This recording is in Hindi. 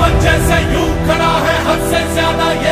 दुश्मन जैसे यूँ खड़ा है हद से ज़्यादा ये ये